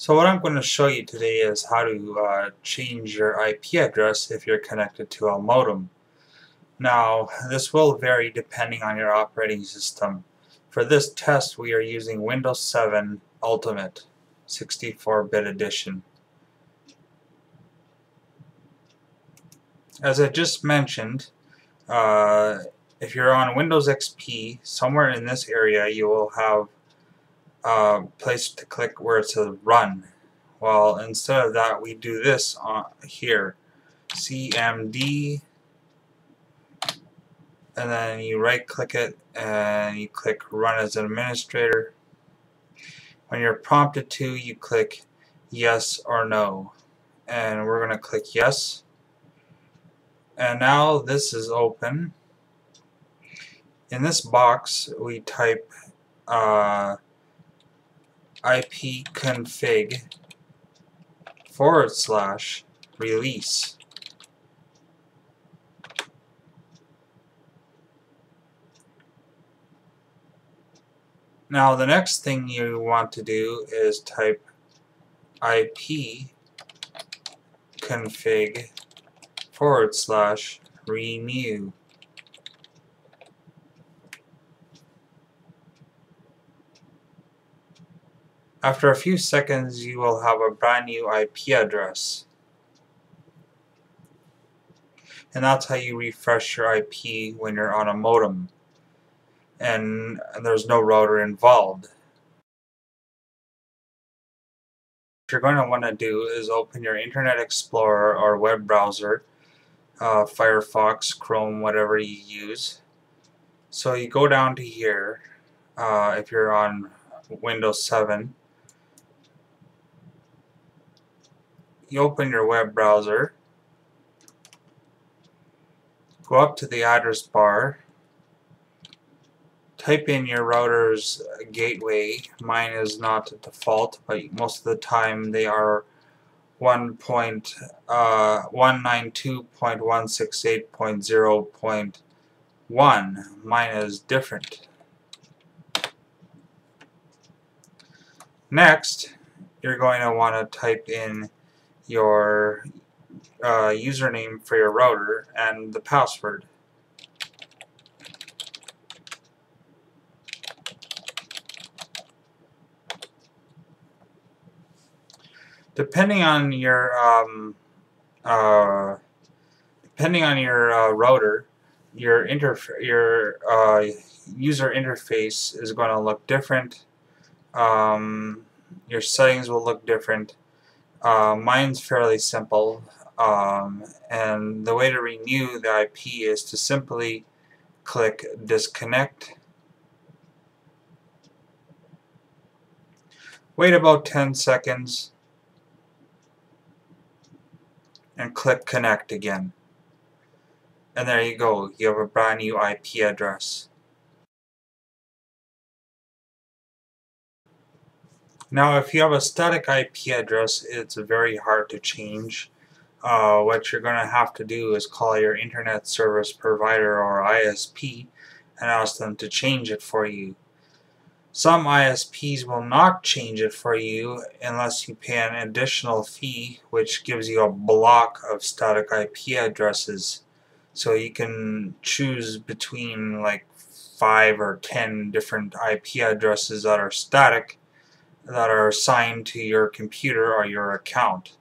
So what I'm going to show you today is how to uh, change your IP address if you're connected to a modem. Now this will vary depending on your operating system. For this test we are using Windows 7 Ultimate 64-bit edition. As I just mentioned, uh, if you're on Windows XP, somewhere in this area you will have uh, place to click where it says run. Well, instead of that, we do this on here. CMD and then you right click it and you click run as an administrator. When you're prompted to, you click yes or no. And we're going to click yes. And now this is open. In this box, we type uh, ipconfig forward slash release. Now the next thing you want to do is type ip config forward slash renew. After a few seconds you will have a brand new IP address. And that's how you refresh your IP when you're on a modem and and there's no router involved. What you're going to want to do is open your Internet Explorer or web browser, uh, Firefox, Chrome, whatever you use. So you go down to here, uh, if you're on Windows 7, you open your web browser, go up to the address bar, type in your router's gateway. Mine is not default, but most of the time they are 1.192.168.0.1. Uh, Mine is different. Next, you're going to want to type in your uh, username for your router and the password. Depending on your um, uh, depending on your uh, router, your interf your uh, user interface is going to look different. Um, your settings will look different. Uh, mine's fairly simple um, and the way to renew the IP is to simply click disconnect. Wait about 10 seconds and click connect again. And there you go you have a brand new IP address Now if you have a static IP address it's very hard to change. Uh, what you're going to have to do is call your internet service provider or ISP and ask them to change it for you. Some ISPs will not change it for you unless you pay an additional fee which gives you a block of static IP addresses. So you can choose between like 5 or 10 different IP addresses that are static that are assigned to your computer or your account.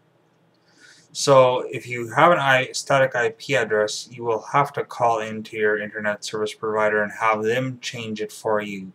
So if you have an I static IP address, you will have to call into your internet service provider and have them change it for you.